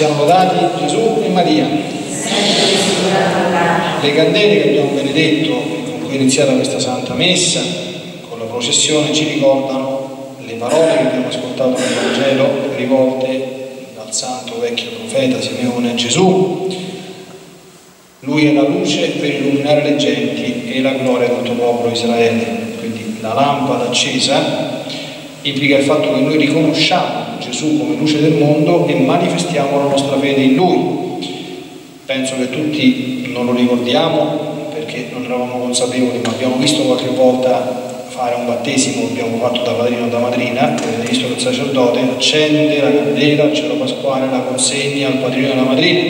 Siamo lodati Gesù e Maria. Le candele che abbiamo benedetto, con cui è iniziata questa Santa Messa, con la processione, ci ricordano le parole che abbiamo ascoltato nel Vangelo, rivolte dal santo vecchio profeta Simeone a Gesù. Lui è la luce per illuminare le genti e la gloria del tuo popolo Israele. Quindi la lampada accesa implica il fatto che noi riconosciamo Gesù come luce del mondo e manifestiamo la nostra fede in Lui. Penso che tutti non lo ricordiamo perché non eravamo consapevoli, ma abbiamo visto qualche volta fare un battesimo, abbiamo fatto da padrino o da madrina, avete visto che il sacerdote accende la candela al cielo pasquale, la consegna al padrino e alla madrina.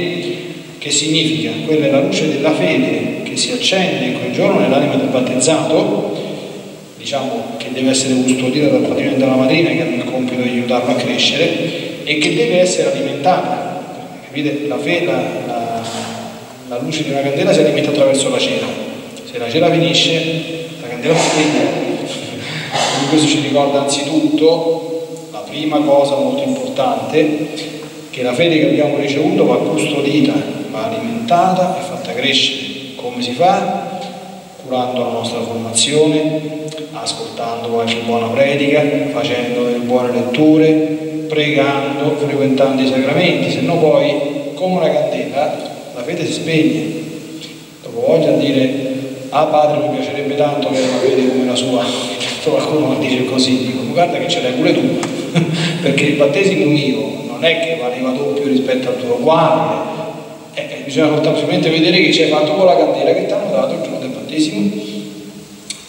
Che significa? Quella è la luce della fede che si accende in quel giorno nell'anima del battezzato diciamo, che deve essere custodita dal padrino e dalla madrina che hanno il compito di aiutarlo a crescere e che deve essere alimentata. Capite? La, fede, la, la, la luce di una candela si alimenta attraverso la cera. Se la cera finisce, la candela si spegne. Quindi questo ci ricorda anzitutto la prima cosa molto importante, che la fede che abbiamo ricevuto va custodita, va alimentata e fatta crescere. Come si fa? Curando la nostra formazione, ascoltando qualche buona predica, facendo delle buone letture, pregando, frequentando i sacramenti, se no poi come una candela la fede si spegne. Dopo voglia dire ah padre mi piacerebbe tanto avere una fede come la sua, certo qualcuno dice così, dico guarda che ce l'hai pure tu, perché il battesimo mio non è che valeva doppio rispetto al tuo uguale, eh, eh, bisogna semplicemente vedere che ci hai fatto con la candela che ti hanno dato il giorno del battesimo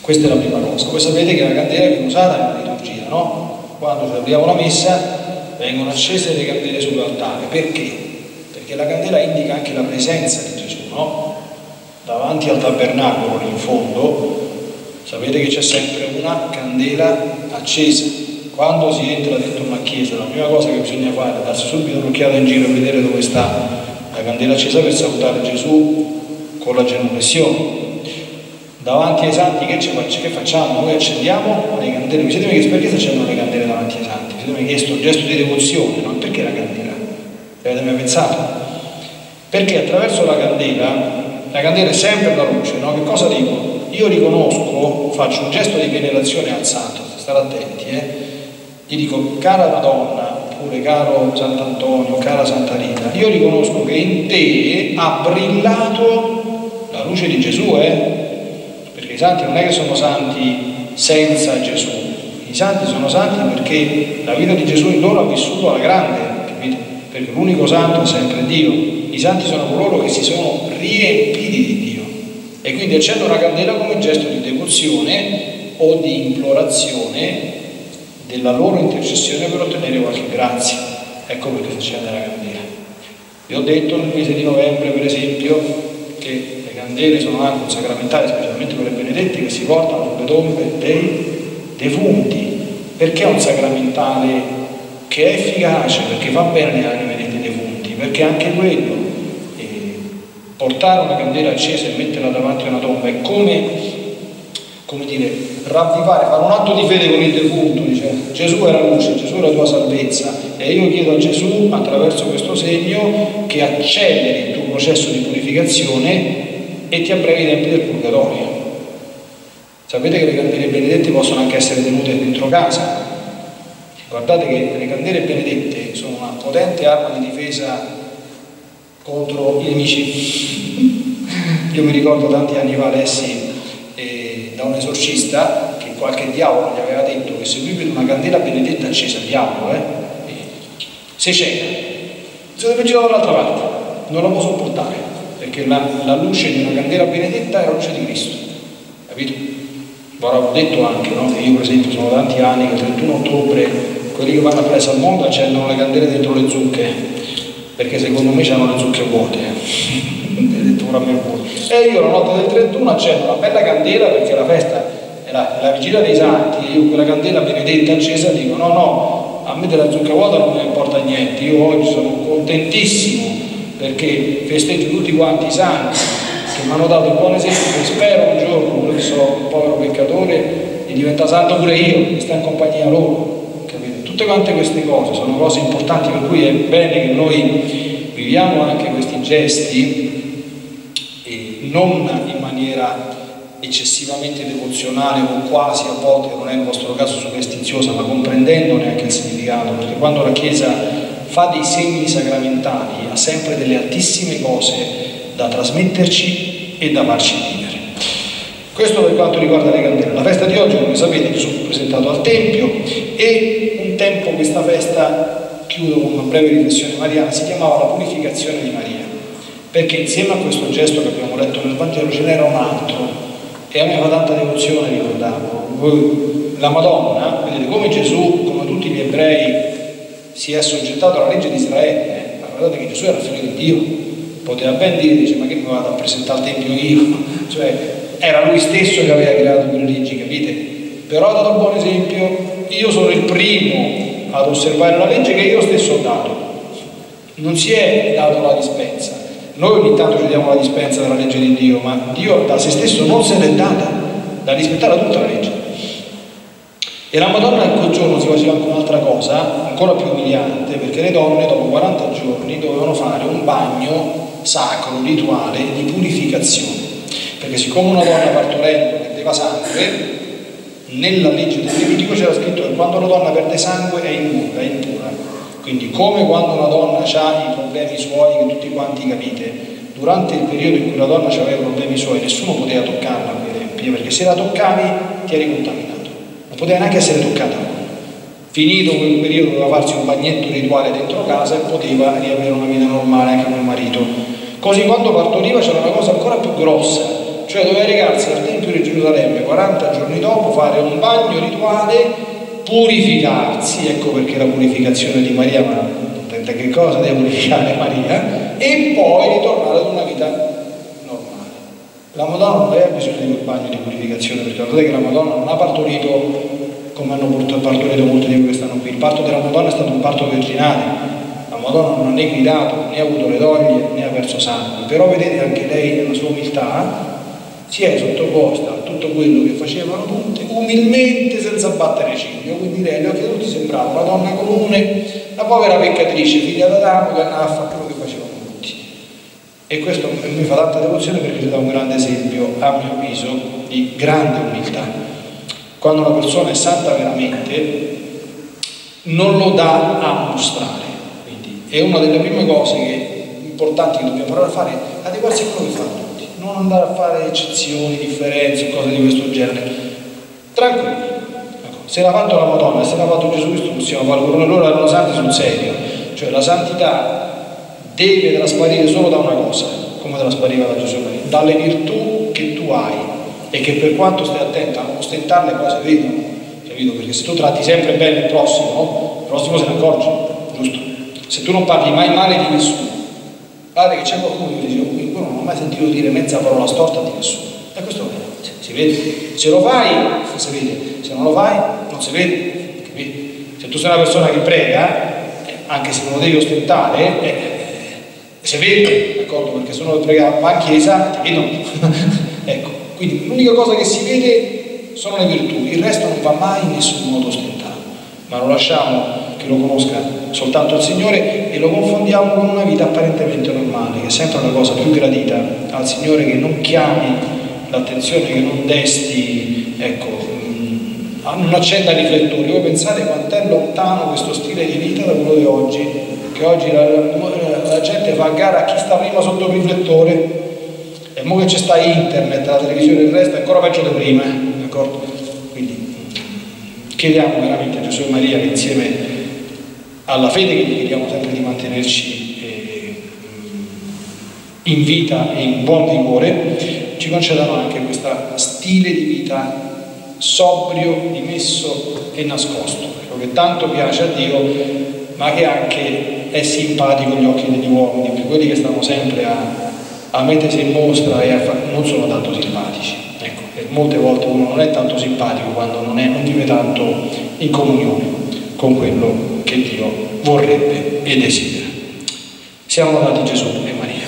questa è la prima cosa. Voi sapete che la candela viene usata nella liturgia, no? Quando celebriamo la messa vengono accese le candele sull'altare. Perché? Perché la candela indica anche la presenza di Gesù, no? Davanti al tabernacolo in fondo sapete che c'è sempre una candela accesa. Quando si entra dentro una chiesa, la prima cosa che bisogna fare è darsi subito un'occhiata in giro e vedere dove sta la candela accesa per salutare Gesù con la genuflessione davanti ai santi che, che facciamo? Noi accendiamo le candele, vi siete mai chiesto perché si accendono le candele davanti ai santi? Vi siete mai chiesto un gesto di devozione, no? Perché la candela? Avete mai pensato? Perché attraverso la candela, la candela è sempre la luce, no? Che cosa dico? Io riconosco, faccio un gesto di venerazione al santo, state attenti, eh? Gli dico, cara Madonna, oppure caro Sant'Antonio, cara Santa Rita, io riconosco che in te ha brillato la luce di Gesù, eh? Santi non è che sono santi senza Gesù, i santi sono santi perché la vita di Gesù in loro ha vissuto alla grande, capite? Perché l'unico santo è sempre Dio. I santi sono coloro che si sono riempiti di Dio e quindi accendono una candela come gesto di devozione o di implorazione della loro intercessione per ottenere qualche grazia. Ecco perché si accende la candela. Vi ho detto nel mese di novembre, per esempio, che candele sono anche un sacramentale, specialmente quelle benedetti che si portano sulle tombe dei defunti. Perché è un sacramentale che è efficace, perché fa bene alle anime dei defunti? Perché anche quello, eh, portare una candela accesa e metterla davanti a una tomba è come, come dire, ravvivare, fare un atto di fede con il defunto, dice Gesù è la luce, Gesù è la tua salvezza e io chiedo a Gesù attraverso questo segno che acceleri il tuo processo di purificazione e ti abbrevi i tempi del purgatorio. Sapete che le candele benedette possono anche essere tenute dentro casa. Guardate che le candele benedette sono una potente arma di difesa contro i nemici. Io mi ricordo tanti anni fa lessi eh, da un esorcista che qualche diavolo gli aveva detto che se lui vede una candela benedetta accesa, diavolo, eh, se cieca, se deve girare dall'altra parte, non la può sopportare perché la, la, luce di una candela benedetta è la luce di Cristo, capito? Ora ho detto anche no, che io per esempio sono tanti anni che il 31 ottobre quelli che vanno a presa al mondo accendono le candele dentro le zucche, perché secondo me hanno le zucche vuote, vuote. E io la notte del 31 accendo una bella candela perché la festa è la, la vigilia dei santi, io quella candela benedetta accesa dico no no, a me della zucca vuota non mi importa niente, io oggi sono contentissimo perché festeggio tutti quanti i santi che mi hanno dato il buon esempio e spero un giorno, quello che sono un povero peccatore, di diventare santo pure io, che sta in compagnia loro. Capite? Tutte quante queste cose sono cose importanti per cui è bene che noi viviamo anche questi gesti e non in maniera eccessivamente devozionale o quasi a volte, non è il vostro caso superstiziosa, ma comprendendone anche il significato, perché quando la Chiesa fa dei segni sacramentali ha sempre delle altissime cose da trasmetterci e da farci vivere. Questo per quanto riguarda le candele. La festa di oggi, come sapete, fu presentato al Tempio e un tempo questa festa, chiudo con una breve riflessione mariana, si chiamava la purificazione di Maria, perché insieme a questo gesto che abbiamo letto nel Vangelo ce n'era un altro e a me fa tanta devozione ricordarlo. La Madonna, vedete come Gesù, come tutti gli ebrei, si è soggettato alla legge di Israele, ma guardate che Gesù era figlio di Dio, poteva ben dire, dice, ma che mi vado a presentare al Tempio io? Cioè, era lui stesso che aveva creato quelle leggi, capite? Però ha dato un buon esempio, io sono il primo ad osservare la legge che io stesso ho dato. Non si è dato la dispensa, noi ogni tanto ci diamo la dispensa della legge di Dio, ma Dio da se stesso non se l'è data, da rispettare tutta la legge. E la Madonna in quel giorno si faceva anche un'altra cosa, ancora più umiliante, perché le donne dopo 40 giorni dovevano fare un bagno sacro, rituale di purificazione. Perché siccome una donna partorendo perdeva sangue, nella legge del Levitico c'era scritto che quando una donna perde sangue è impura, è impura. Quindi come quando una donna ha i problemi suoi, che tutti quanti capite, durante il periodo in cui la donna aveva i problemi suoi, nessuno poteva toccarla quei tempi, perché se la toccavi ti eri contaminato, non poteva neanche essere toccata. Finito quel periodo doveva farsi un bagnetto rituale dentro casa e poteva riavere una vita normale anche come marito. Così quando partoriva c'era una cosa ancora più grossa, cioè doveva recarsi al Tempio di Gerusalemme 40 giorni dopo, fare un bagno rituale purificarsi, ecco perché la purificazione di Maria, ma che cosa deve purificare Maria, e poi ritornare ad una vita. La Madonna non aveva bisogno di quel bagno di purificazione, perché guardate che la Madonna non ha partorito come hanno partorito molti di voi che stanno qui. Il parto della Madonna è stato un parto virginale. La Madonna non ha né gridato, né ha avuto le doglie, né ha perso sangue. Però vedete anche lei nella sua umiltà si è sottoposta a tutto quello che facevano tutti, umilmente senza battere ciglio, quindi lei di tutti sembrava una donna comune, una povera peccatrice, figlia d'Adamo che andava a fare quello che tutti. E questo mi fa tanta devozione perché ci dà un grande esempio, a mio avviso, di grande umiltà. Quando una persona è santa veramente, non lo dà a mostrare. Quindi è una delle prime cose che, importanti che dobbiamo provare a fare, adeguarsi a quello che fanno non andare a fare eccezioni, differenze, cose di questo genere. Tranquilli. Ecco, se l'ha fatto la Madonna, se l'ha fatto Gesù Cristo, possiamo farlo. Loro erano santi sul serio. Cioè la santità deve trasparire solo da una cosa, come traspariva da Gesù Maria, dalle virtù che tu hai e che per quanto stai attento a non ostentarle poi si vedono. Capito? Perché se tu tratti sempre bene il prossimo, il prossimo se ne accorge, giusto? Se tu non parli mai male di nessuno, guarda che c'è qualcuno che dice io non ho mai sentito dire mezza parola storta di nessuno. E questo si vede. Se lo fai, si vede. Se non lo fai, non si vede. Capito? Se tu sei una persona che prega, eh, anche se non lo devi ostentare, eh, si vede, d'accordo? Perché se uno prega va in chiesa, ti vedono. ecco, quindi l'unica cosa che si vede sono le virtù, il resto non va mai in nessun modo ostentato. Ma lo lasciamo che lo conosca soltanto il Signore e lo confondiamo con una vita apparentemente normale, che è sempre la cosa più gradita al Signore che non chiami l'attenzione, che non desti, ecco, mm, non accenda riflettori. Voi pensate quanto è lontano questo stile di vita da quello di oggi, che oggi la, la, la gente fa a gara a chi sta prima sotto il riflettore e ora che c'è sta internet, la televisione e il resto è ancora peggio di prima, d'accordo? Quindi chiediamo veramente a Gesù e Maria che insieme alla fede che gli chiediamo sempre di mantenerci eh, in vita e in buon vigore, ci concedano anche questo stile di vita sobrio, dimesso e nascosto, quello che tanto piace a Dio, ma che anche è simpatico agli occhi degli uomini, perché quelli che stanno sempre a, a mettersi in mostra e a fa- non sono tanto simpatici. Ecco, e molte volte uno non è tanto simpatico quando non, è, non vive tanto in comunione con quello che Dio vorrebbe e desidera. Siamo lodati Gesù e Maria.